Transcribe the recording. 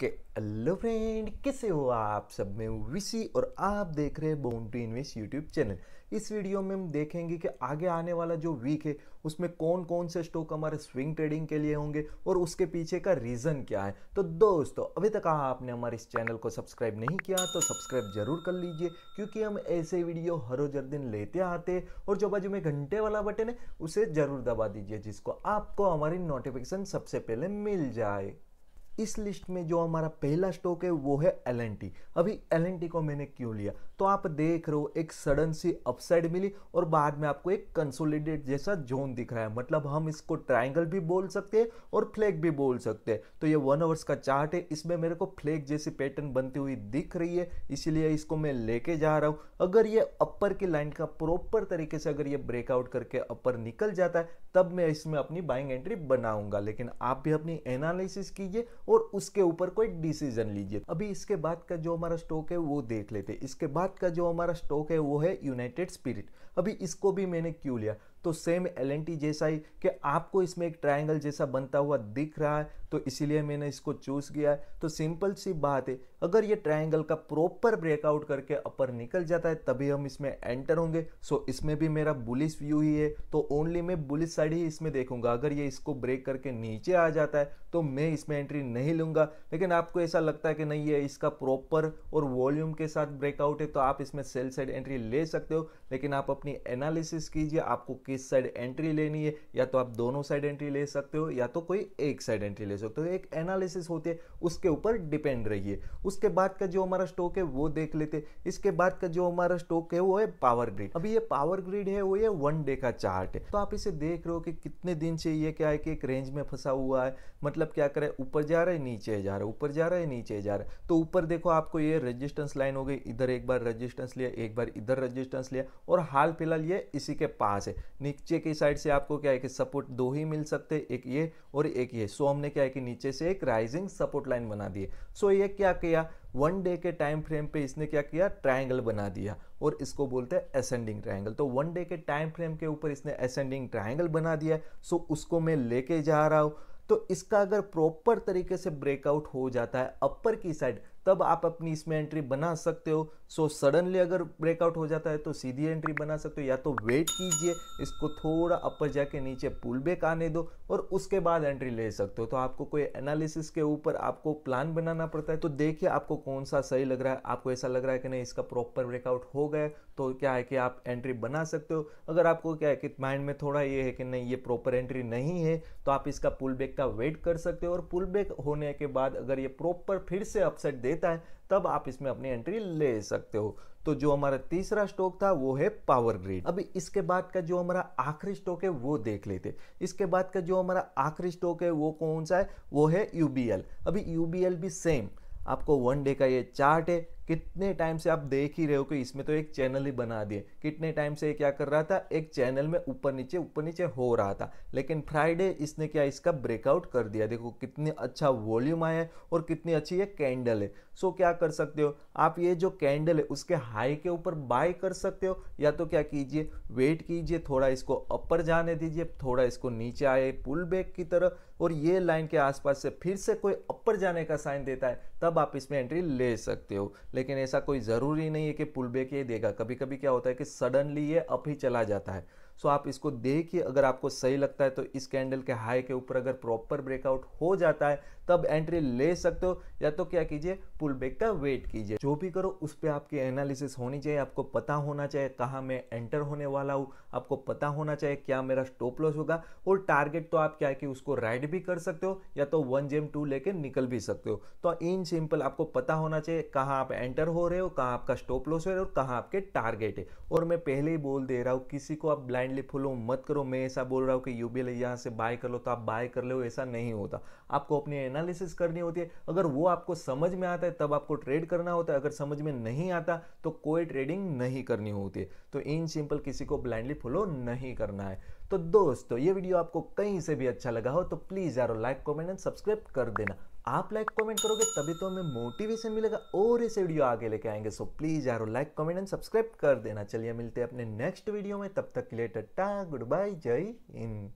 Okay hello friend कैसे हो आप सब? मैं विशी और आप देख रहे हैं टू इन्वेस्ट यूट्यूब चैनल इस वीडियो में हम देखेंगे कि आगे आने वाला जो वीक है, उसमें कौन कौन से स्टॉक हमारे स्विंग ट्रेडिंग के लिए होंगे और उसके पीछे का रीज़न क्या है। तो दोस्तों, अभी तक आपने हमारे इस चैनल को सब्सक्राइब नहीं किया तो सब्सक्राइब ज़रूर कर लीजिए, क्योंकि हम ऐसे वीडियो हर हर दिन लेते आते हैं और जो बाजू में घंटे वाला बटन है, उसे ज़रूर दबा दीजिए, जिसको आपको हमारी नोटिफिकेशन सबसे पहले मिल जाए। इस लिस्ट में जो हमारा पहला स्टॉक है वो है एलएनटी अभी एलएनटी को मैंने क्यों लिया? तो आप देख रहे हो, एक सडन सी अपसाइड मिली और बाद में आपको एक कंसोलिडेट जैसा जोन दिख रहा है। मतलब हम इसको ट्राइंगल भी बोल सकते हैं और फ्लैग भी बोल सकते हैं। तो ये वन आवर्स का चार्ट है। इसमें मेरे को फ्लैग जैसी पैटर्न बनती हुई दिख रही है। इसीलिए इसको मैं लेके जा रहा हूँ। अगर ये अपर की लाइन का प्रॉपर तरीके से अगर ये ब्रेकआउट करके अपर निकल जाता है, तब मैं इसमें अपनी बाइंग एंट्री बनाऊँगा। लेकिन आप भी अपनी एनालिसिस कीजिए और उसके ऊपर कोई डिसीज़न लीजिए। अभी इसके बाद का जो हमारा स्टॉक है, वो देख लेते इसके बाद का जो हमारा स्टॉक है, वो है यूनाइटेड स्पिरिट अभी इसको भी मैंने क्यों लिया? तो सेम एल एन टी जैसा ही कि आपको इसमें एक ट्रायंगल जैसा बनता हुआ दिख रहा है तो इसीलिए मैंने इसको चूज़ किया है। तो सिंपल सी बात है, अगर ये ट्रायंगल का प्रॉपर ब्रेकआउट करके अपर निकल जाता है, तभी हम इसमें एंटर होंगे। सो इसमें भी मेरा बुलिस व्यू ही है तो ओनली मैं बुलिस साइड ही इसमें देखूँगा। अगर ये इसको ब्रेक करके नीचे आ जाता है तो मैं इसमें एंट्री नहीं लूँगा। लेकिन आपको ऐसा लगता है कि नहीं, ये इसका प्रॉपर और वॉल्यूम के साथ ब्रेकआउट है तो आप इसमें सेल साइड एंट्री ले सकते हो। लेकिन आप अपनी एनालिसिस कीजिए, आपको किस साइड एंट्री लेनी है, या तो आप दोनों साइड एंट्री ले सकते हो, या तो कोई एक साइड एंट्री ले सकते हो। एक एनालिसिस होती है, उसके ऊपर डिपेंड रहिए। उसके बाद का जो हमारा स्टॉक है, वो देख लेते इसके बाद का जो हमारा स्टॉक है, वो है पावर ग्रिड। अभी ये पावर ग्रिड है, वो ये वन डे का चार्ट है। तो आप इसे देख रहे हो कि कितने दिन से ये क्या है कि एक रेंज में फंसा हुआ है। मतलब क्या करे, ऊपर जा रहा है, नीचे जा रहा है, ऊपर जा रहा है, नीचे जा रहा है। तो ऊपर देखो, आपको ये रेजिस्टेंस लाइन हो गई, इधर एक बार रेजिस्टेंस लिया, एक बार इधर रेजिस्टेंस लिया, और हाल फ़िलहाल ये इसी के पास है। नीचे की साइड से आपको क्या है कि सपोर्ट दो ही मिल सकते, एक ये और एक ये। सो हमने क्या है कि नीचे से एक राइजिंग सपोर्ट लाइन बना दी सो ये क्या किया? वन डे के टाइम फ्रेम पे इसने क्या किया? ट्रायंगल बना दिया। और इसको बोलते हैं असेंडिंग ट्रायंगल तो वन डे के टाइम फ्रेम के ऊपर इसने असेंडिंग ट्रायंगल बना दिया। सो उसको मैं लेके जा रहा हूँ। तो इसका अगर प्रॉपर तरीके से ब्रेकआउट हो जाता है अपर की साइड तब आप अपनी इसमें एंट्री बना सकते हो। सो सडनली अगर ब्रेकआउट हो जाता है तो सीधी एंट्री बना सकते हो। या तो वेट कीजिए, इसको थोड़ा अपर जाके नीचे पुल बैक आने दो और उसके बाद एंट्री ले सकते हो। तो आपको कोई एनालिसिस के ऊपर आपको प्लान बनाना पड़ता है। तो देखिए आपको कौन सा सही लग रहा है। आपको ऐसा लग रहा है कि नहीं, इसका प्रॉपर ब्रेकआउट हो गया तो क्या है कि आप एंट्री बना सकते हो। अगर आपको क्या है कि माइंड में थोड़ा ये है कि नहीं, ये प्रॉपर एंट्री नहीं है तो आप इसका पुल बैक का वेट कर सकते हो। और पुल बैक होने के बाद अगर ये प्रॉपर फिर से अपसेट देता है, तब आप इसमें अपनी एंट्री ले सकते हो। तो जो हमारा तीसरा स्टॉक था, वो है पावर ग्रिड अभी इसके बाद का जो हमारा आखिरी स्टॉक है, वो देख लेते। इसके बाद का जो हमारा आखिरी स्टॉक है, वो कौन सा है? वो है यूबीएल अभी यूबीएल भी सेम आपको वन डे का ये चार्ट है कितने टाइम से आप देख ही रहे हो कि इसमें तो एक चैनल ही बना दिए कितने टाइम से क्या कर रहा था? एक चैनल में ऊपर नीचे ऊपर नीचे हो रहा था। लेकिन फ्राइडे इसने क्या इसका ब्रेकआउट कर दिया? देखो, कितनी अच्छा वॉल्यूम आया है और कितनी अच्छी ये कैंडल है। सो क्या कर सकते हो? आप ये जो कैंडल है, उसके हाई के ऊपर बाय कर सकते हो। या तो क्या कीजिए? वेट कीजिए, थोड़ा इसको अपर जाने दीजिए, थोड़ा इसको नीचे आए पुल बैक की तरह। और ये लाइन के आसपास से फिर से कोई अपर जाने का साइन देता है, तब आप इसमें एंट्री ले सकते हो। लेकिन ऐसा कोई ज़रूरी नहीं है कि पुल बैक ये देगा। कभी कभी क्या होता है कि सडनली ये अप ही चला जाता है। सो आप इसको देखिए, अगर आपको सही लगता है तो इस कैंडल के हाई के ऊपर अगर प्रॉपर ब्रेकआउट हो जाता है, तब एंट्री ले सकते हो। या तो क्या कीजिए पुल बैक का वेट कीजिए। जो भी करो, उस पर आपकी एनालिसिस होनी चाहिए। आपको पता होना चाहिए कहाँ मैं एंटर होने वाला हूँ। आपको पता होना चाहिए क्या मेरा स्टॉप लॉस होगा। और टारगेट तो आप क्या है कि उसको राइड भी कर सकते हो, या तो वन जेम टू लेके निकल भी सकते हो। तो इन सिंपल आपको पता होना चाहिए कहाँ आप एंटर हो रहे हो, कहाँ आपका स्टॉप लॉस है और कहाँ आपके टारगेट है। और मैं पहले ही बोल दे रहा हूँ, किसी को आप ब्लाइंडली फॉलो मत करो, मैं ऐसा बोल रहा हूँ कि यूबीएल यहाँ से बाय कर लो तो आप बाय कर लो, ऐसा नहीं होता। आपको अपनी एनालिसिस करनी होती है। अगर वो आपको समझ में आता है, तब आपको ट्रेड करना होता है। अगर समझ में नहीं आता तो कोई ट्रेडिंग नहीं करनी होती है। तो इन सिंपल किसी को ब्लाइंडली फॉलो नहीं करना है। तो दोस्तों, ये वीडियो आपको कहीं से भी अच्छा लगा हो तो प्लीज़ यारो लाइक कमेंट एंड सब्सक्राइब कर देना। आप लाइक कमेंट करोगे, तभी तो हमें मोटिवेशन मिलेगा और ऐसे वीडियो आगे लेके आएँगे। सो प्लीज़ यारो लाइक कमेंट एंड सब्सक्राइब कर देना। चलिए मिलते हैं अपने नेक्स्ट वीडियो में। तब तक के लिए टट्टा गुड बाय जय हिंद।